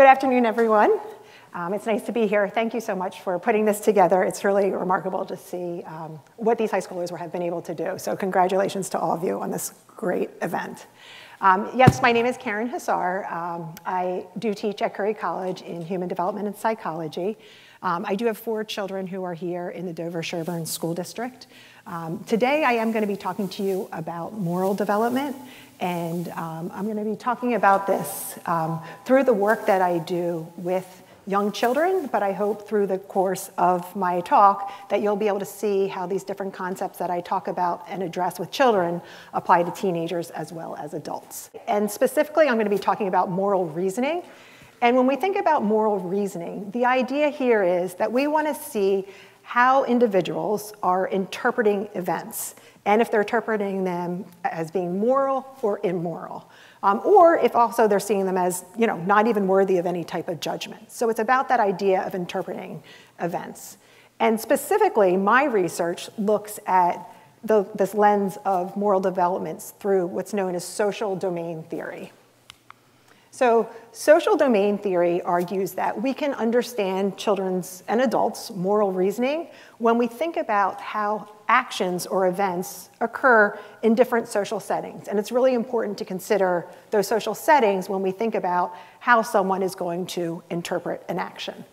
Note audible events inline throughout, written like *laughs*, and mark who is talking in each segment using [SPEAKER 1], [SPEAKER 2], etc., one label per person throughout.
[SPEAKER 1] Good afternoon, everyone. Um, it's nice to be here. Thank you so much for putting this together. It's really remarkable to see um, what these high schoolers have been able to do. So congratulations to all of you on this great event. Um, yes, my name is Karen Hussar. Um, I do teach at Curry College in Human Development and Psychology. Um, I do have four children who are here in the Dover-Sherborn School District. Um, today I am going to be talking to you about moral development and um, I'm going to be talking about this um, through the work that I do with young children, but I hope through the course of my talk that you'll be able to see how these different concepts that I talk about and address with children apply to teenagers as well as adults. And specifically, I'm going to be talking about moral reasoning. And when we think about moral reasoning, the idea here is that we want to see how individuals are interpreting events and if they're interpreting them as being moral or immoral. Um, or if also they're seeing them as you know, not even worthy of any type of judgment. So it's about that idea of interpreting events. And specifically, my research looks at the, this lens of moral developments through what's known as social domain theory. So social domain theory argues that we can understand children's and adults' moral reasoning when we think about how actions or events occur in different social settings. And it's really important to consider those social settings when we think about how someone is going to interpret an action.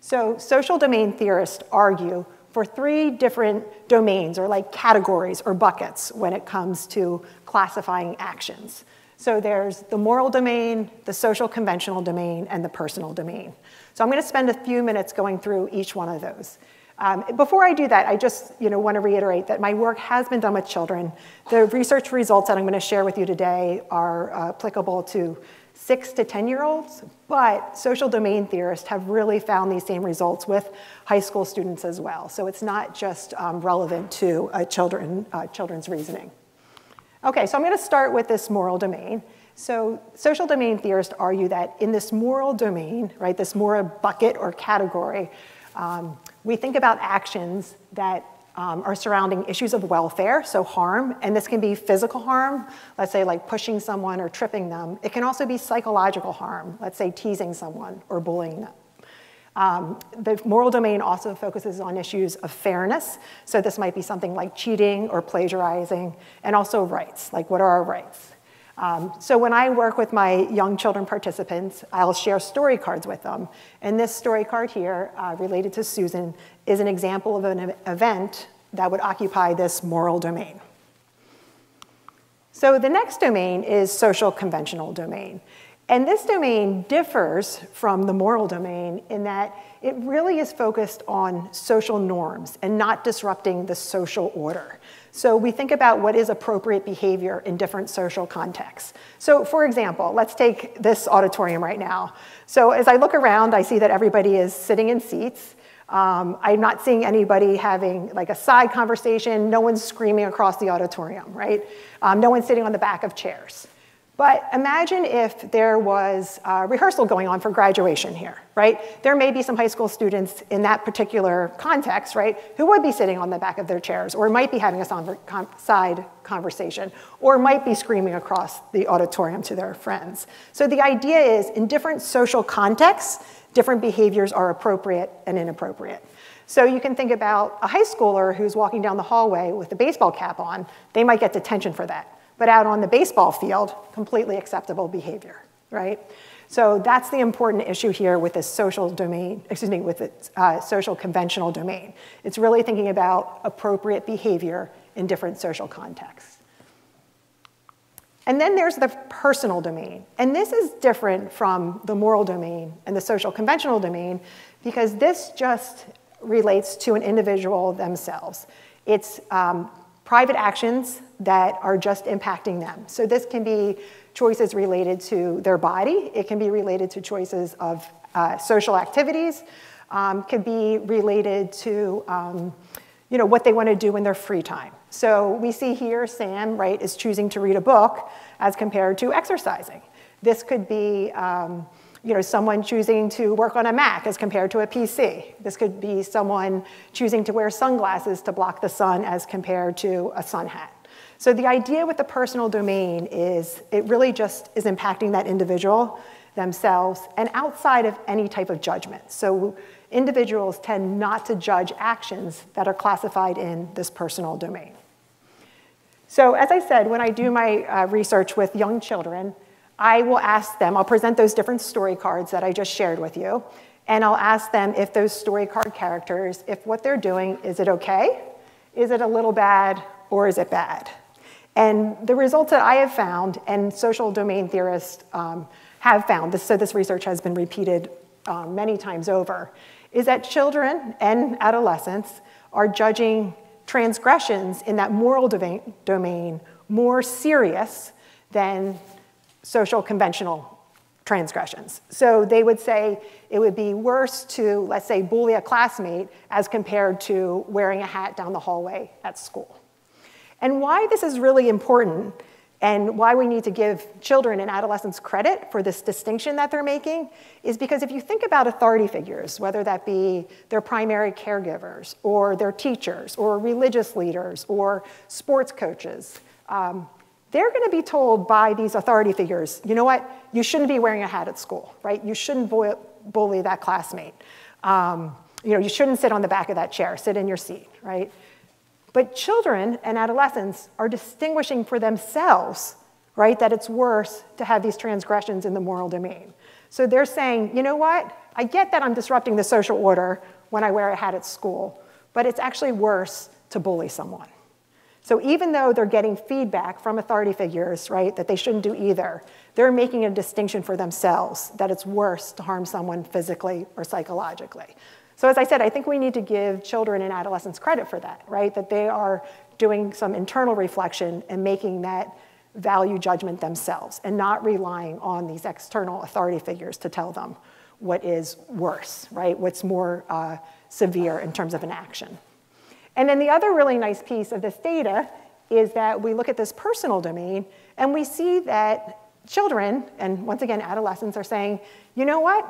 [SPEAKER 1] So social domain theorists argue for three different domains or like categories or buckets when it comes to classifying actions. So there's the moral domain, the social conventional domain, and the personal domain. So I'm going to spend a few minutes going through each one of those. Um, before I do that, I just you know, want to reiterate that my work has been done with children. The research results that I'm going to share with you today are uh, applicable to six to 10 year olds, but social domain theorists have really found these same results with high school students as well. So it's not just um, relevant to uh, children, uh, children's reasoning. Okay, so I'm going to start with this moral domain. So social domain theorists argue that in this moral domain, right, this moral bucket or category, um, we think about actions that um, are surrounding issues of welfare, so harm, and this can be physical harm, let's say like pushing someone or tripping them. It can also be psychological harm, let's say teasing someone or bullying them. Um, the moral domain also focuses on issues of fairness. So this might be something like cheating or plagiarizing, and also rights, like what are our rights? Um, so when I work with my young children participants, I'll share story cards with them. And this story card here, uh, related to Susan, is an example of an event that would occupy this moral domain. So the next domain is social conventional domain. And this domain differs from the moral domain in that it really is focused on social norms and not disrupting the social order. So we think about what is appropriate behavior in different social contexts. So for example, let's take this auditorium right now. So as I look around, I see that everybody is sitting in seats. Um, I'm not seeing anybody having like a side conversation. No one's screaming across the auditorium, right? Um, no one's sitting on the back of chairs. But imagine if there was a rehearsal going on for graduation here, right? There may be some high school students in that particular context, right, who would be sitting on the back of their chairs or might be having a side conversation or might be screaming across the auditorium to their friends. So the idea is in different social contexts, different behaviors are appropriate and inappropriate. So you can think about a high schooler who's walking down the hallway with a baseball cap on, they might get detention for that but out on the baseball field, completely acceptable behavior, right? So that's the important issue here with this social domain, excuse me, with its uh, social conventional domain. It's really thinking about appropriate behavior in different social contexts. And then there's the personal domain. And this is different from the moral domain and the social conventional domain because this just relates to an individual themselves. It's um, private actions that are just impacting them. So this can be choices related to their body. It can be related to choices of uh, social activities. Um, could be related to um, you know, what they want to do in their free time. So we see here Sam, right, is choosing to read a book as compared to exercising. This could be um, you know, someone choosing to work on a Mac as compared to a PC. This could be someone choosing to wear sunglasses to block the sun as compared to a sun hat. So the idea with the personal domain is it really just is impacting that individual themselves and outside of any type of judgment. So individuals tend not to judge actions that are classified in this personal domain. So as I said, when I do my uh, research with young children, I will ask them, I'll present those different story cards that I just shared with you, and I'll ask them if those story card characters, if what they're doing, is it okay? Is it a little bad, or is it bad? And the results that I have found, and social domain theorists um, have found, this, so this research has been repeated um, many times over, is that children and adolescents are judging transgressions in that moral domain more serious than social conventional transgressions. So they would say it would be worse to, let's say, bully a classmate as compared to wearing a hat down the hallway at school. And why this is really important and why we need to give children and adolescents credit for this distinction that they're making is because if you think about authority figures, whether that be their primary caregivers or their teachers or religious leaders or sports coaches, um, they're going to be told by these authority figures, you know what, you shouldn't be wearing a hat at school, right? You shouldn't bully that classmate. Um, you know, you shouldn't sit on the back of that chair, sit in your seat, right? But children and adolescents are distinguishing for themselves, right, that it's worse to have these transgressions in the moral domain. So they're saying, you know what? I get that I'm disrupting the social order when I wear a hat at school, but it's actually worse to bully someone. So even though they're getting feedback from authority figures, right, that they shouldn't do either, they're making a distinction for themselves that it's worse to harm someone physically or psychologically. So as I said, I think we need to give children and adolescents credit for that, right? That they are doing some internal reflection and making that value judgment themselves and not relying on these external authority figures to tell them what is worse, right? What's more uh, severe in terms of an action. And then the other really nice piece of this data is that we look at this personal domain and we see that children, and once again, adolescents are saying, you know what?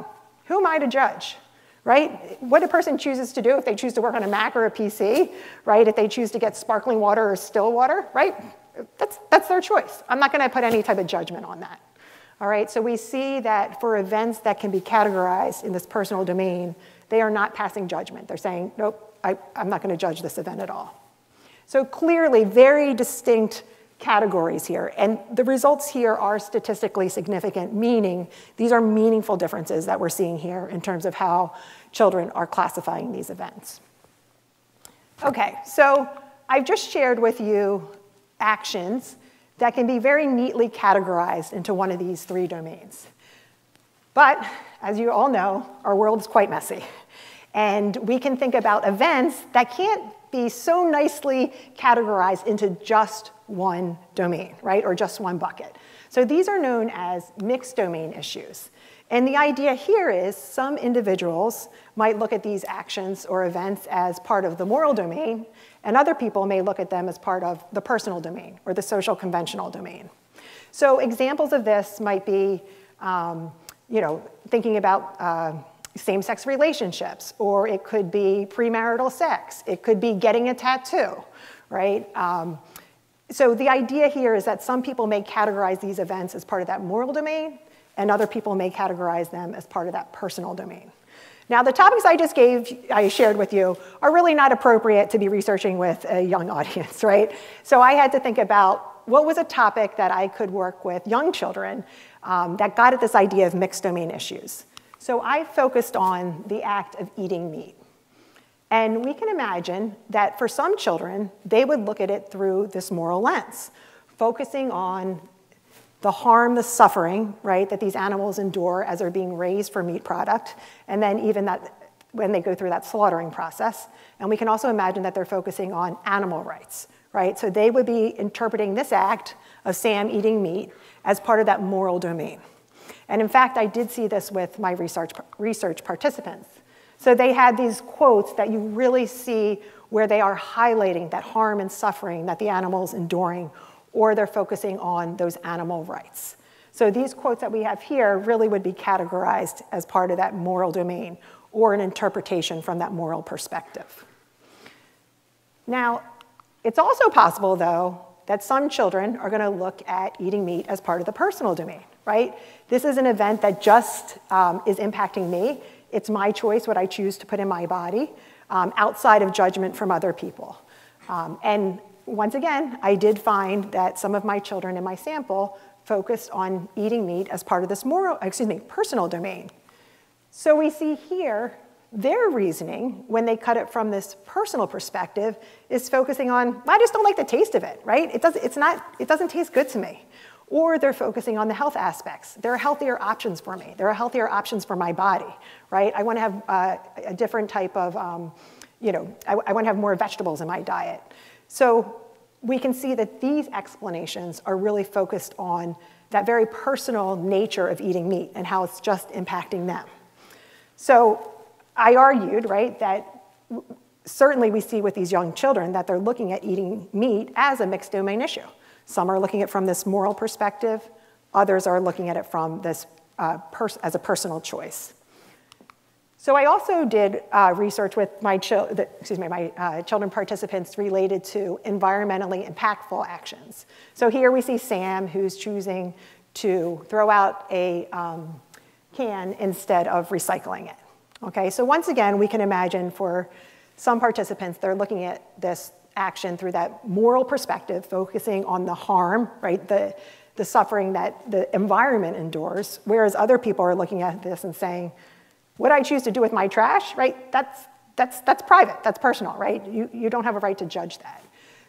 [SPEAKER 1] Who am I to judge? right? What a person chooses to do if they choose to work on a Mac or a PC, right? If they choose to get sparkling water or still water, right? That's, that's their choice. I'm not gonna put any type of judgment on that. All right, so we see that for events that can be categorized in this personal domain, they are not passing judgment. They're saying, nope, I, I'm not gonna judge this event at all. So clearly, very distinct categories here. And the results here are statistically significant, meaning these are meaningful differences that we're seeing here in terms of how children are classifying these events. Okay, so I've just shared with you actions that can be very neatly categorized into one of these three domains. But as you all know, our world is quite messy. And we can think about events that can't be so nicely categorized into just one domain, right, or just one bucket. So these are known as mixed domain issues. And the idea here is some individuals might look at these actions or events as part of the moral domain, and other people may look at them as part of the personal domain or the social conventional domain. So examples of this might be, um, you know, thinking about uh, same-sex relationships, or it could be premarital sex. It could be getting a tattoo, right? Um, so the idea here is that some people may categorize these events as part of that moral domain, and other people may categorize them as part of that personal domain. Now, the topics I just gave, I shared with you, are really not appropriate to be researching with a young *laughs* audience, right? So I had to think about what was a topic that I could work with young children um, that got at this idea of mixed domain issues. So I focused on the act of eating meat. And we can imagine that for some children, they would look at it through this moral lens, focusing on the harm, the suffering, right, that these animals endure as they're being raised for meat product, and then even that when they go through that slaughtering process. And we can also imagine that they're focusing on animal rights, right? So they would be interpreting this act of Sam eating meat as part of that moral domain. And in fact, I did see this with my research, research participants. So they had these quotes that you really see where they are highlighting that harm and suffering that the animal's enduring, or they're focusing on those animal rights. So these quotes that we have here really would be categorized as part of that moral domain or an interpretation from that moral perspective. Now, it's also possible, though, that some children are going to look at eating meat as part of the personal domain, right? This is an event that just um, is impacting me. It's my choice what I choose to put in my body um, outside of judgment from other people. Um, and once again, I did find that some of my children in my sample focused on eating meat as part of this moral, excuse me, personal domain. So we see here their reasoning when they cut it from this personal perspective is focusing on, I just don't like the taste of it, right? It, does, it's not, it doesn't taste good to me. Or they're focusing on the health aspects. There are healthier options for me. There are healthier options for my body, right? I want to have uh, a different type of, um, you know, I, I want to have more vegetables in my diet. So we can see that these explanations are really focused on that very personal nature of eating meat and how it's just impacting them. So I argued, right, that certainly we see with these young children that they're looking at eating meat as a mixed domain issue. Some are looking at it from this moral perspective, others are looking at it from this uh, as a personal choice. So I also did uh, research with my, excuse me, my uh, children participants related to environmentally impactful actions. So here we see Sam who's choosing to throw out a um, can instead of recycling it. Okay, so once again, we can imagine for some participants, they're looking at this action through that moral perspective, focusing on the harm, right, the, the suffering that the environment endures, whereas other people are looking at this and saying, what I choose to do with my trash, right, that's, that's, that's private, that's personal, right? You, you don't have a right to judge that.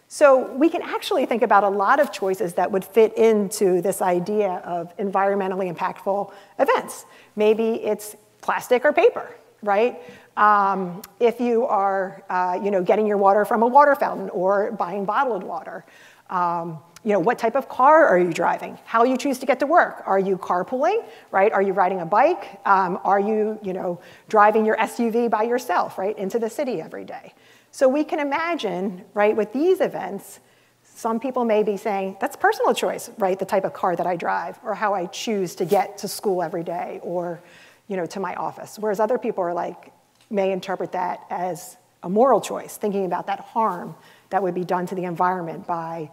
[SPEAKER 1] So we can actually think about a lot of choices that would fit into this idea of environmentally impactful events. Maybe it's plastic or paper, right? Um, if you are uh, you know, getting your water from a water fountain or buying bottled water. Um, you know, what type of car are you driving? How you choose to get to work? Are you carpooling, right? Are you riding a bike? Um, are you, you know, driving your SUV by yourself, right, into the city every day? So we can imagine, right, with these events, some people may be saying, that's personal choice, right, the type of car that I drive, or how I choose to get to school every day, or, you know, to my office. Whereas other people are like, may interpret that as a moral choice, thinking about that harm that would be done to the environment by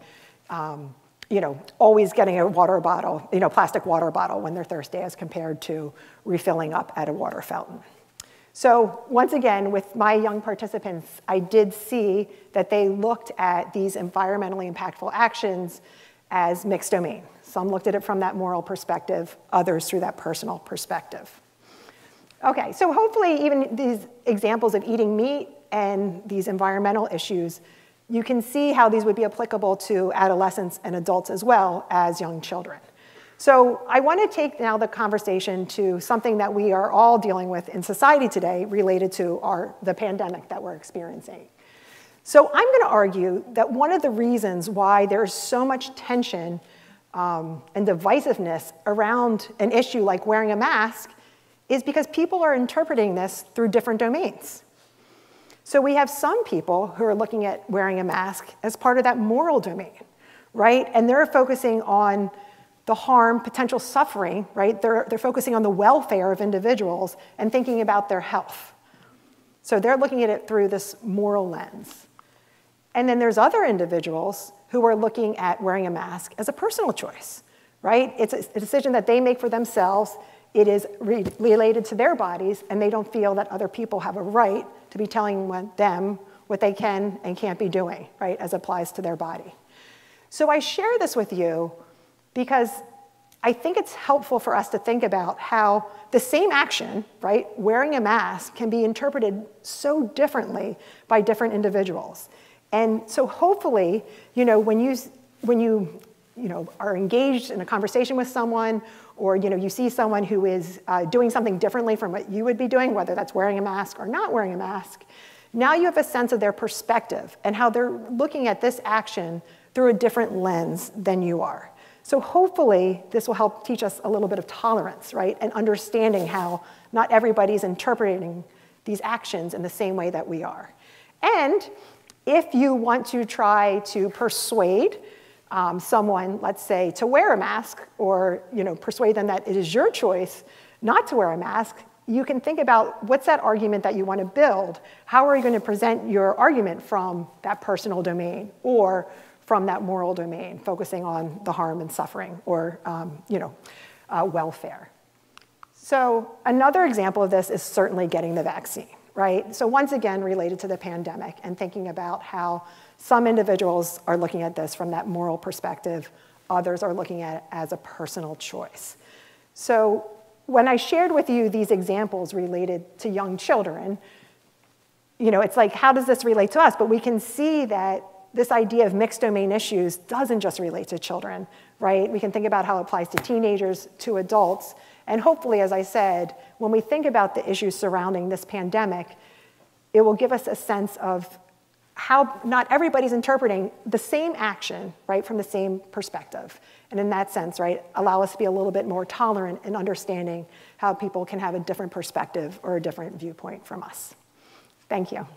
[SPEAKER 1] um, you know, always getting a water bottle, you know, plastic water bottle when they're thirsty as compared to refilling up at a water fountain. So once again, with my young participants, I did see that they looked at these environmentally impactful actions as mixed domain. Some looked at it from that moral perspective, others through that personal perspective. Okay, so hopefully even these examples of eating meat and these environmental issues you can see how these would be applicable to adolescents and adults as well as young children. So I want to take now the conversation to something that we are all dealing with in society today related to our, the pandemic that we're experiencing. So I'm going to argue that one of the reasons why there's so much tension um, and divisiveness around an issue like wearing a mask is because people are interpreting this through different domains. So we have some people who are looking at wearing a mask as part of that moral domain, right? And they're focusing on the harm, potential suffering, right? They're, they're focusing on the welfare of individuals and thinking about their health. So they're looking at it through this moral lens. And then there's other individuals who are looking at wearing a mask as a personal choice, right? It's a decision that they make for themselves it is re related to their bodies, and they don't feel that other people have a right to be telling them what they can and can't be doing, right, as applies to their body. So I share this with you because I think it's helpful for us to think about how the same action, right, wearing a mask, can be interpreted so differently by different individuals. And so hopefully, you know, when you, when you, you know, are engaged in a conversation with someone or you know, you see someone who is uh, doing something differently from what you would be doing, whether that's wearing a mask or not wearing a mask, now you have a sense of their perspective and how they're looking at this action through a different lens than you are. So hopefully this will help teach us a little bit of tolerance, right? And understanding how not everybody's interpreting these actions in the same way that we are. And if you want to try to persuade um, someone, let's say, to wear a mask or you know, persuade them that it is your choice not to wear a mask, you can think about what's that argument that you want to build? How are you going to present your argument from that personal domain or from that moral domain, focusing on the harm and suffering or um, you know, uh, welfare. So another example of this is certainly getting the vaccine, right? So once again, related to the pandemic and thinking about how some individuals are looking at this from that moral perspective, others are looking at it as a personal choice. So when I shared with you these examples related to young children, you know, it's like, how does this relate to us? But we can see that this idea of mixed domain issues doesn't just relate to children, right? We can think about how it applies to teenagers, to adults, and hopefully, as I said, when we think about the issues surrounding this pandemic, it will give us a sense of how not everybody's interpreting the same action, right, from the same perspective. And in that sense, right, allow us to be a little bit more tolerant in understanding how people can have a different perspective or a different viewpoint from us. Thank you.